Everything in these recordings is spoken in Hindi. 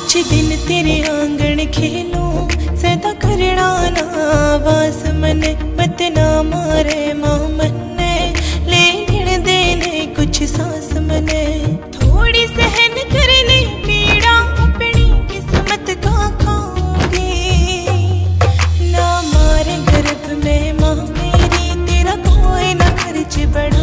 कुछ दिन तेरे आंगण खेलो। सदा करना वास मन, मत मारे माम मन देने कुछ सास मने। थोड़ी सहन करने पीड़ा अपनी किस्मत का खाऊँगी ना मारे गर्भ में माँ मेरी, तेरा कोई ना खर्च बढ़ा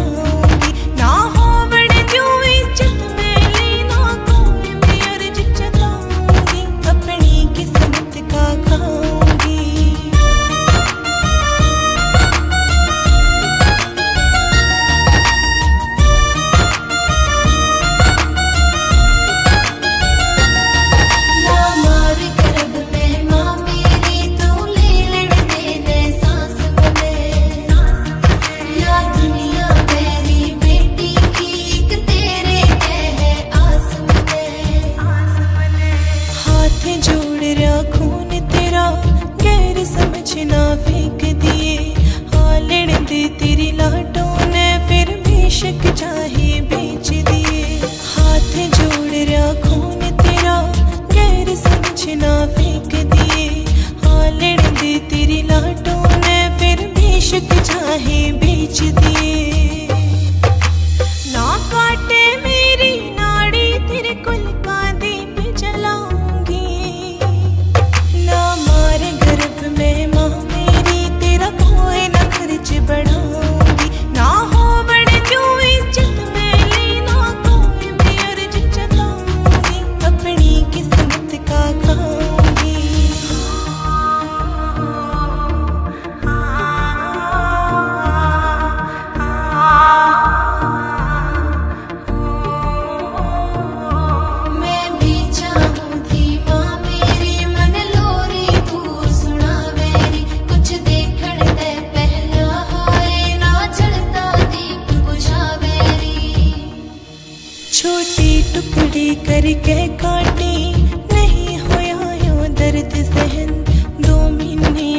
छोटी टुकड़ी करके काटी। नहीं होया यो दर्द सहन दो महीने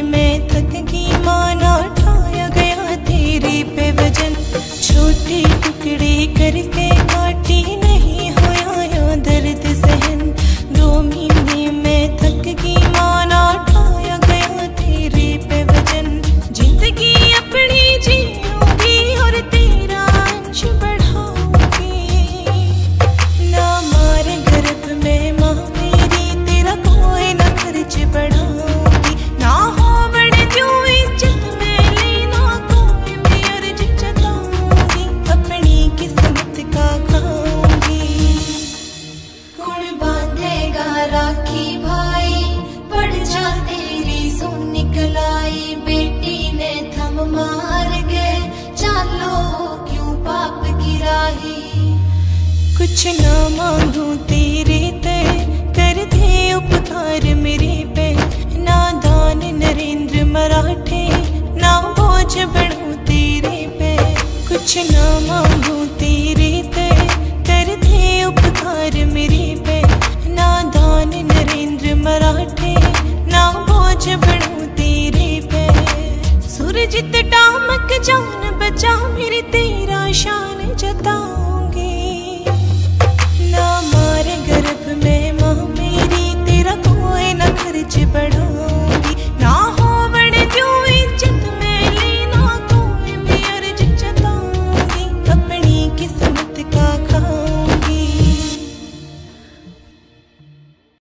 कुछ ना मांगू तेरे ते। कर दे उपकार मेरे पे। ना दान नरेंद्र मराठे, ना बोझ बढ़ू तेरे पे। कुछ ना मांगू तेरे ते। कर दे उपकार मेरे पे। ना दान नरेंद्र मराठे, ना बोझ बढ़ू तेरे पे। सूरज टामक जाऊ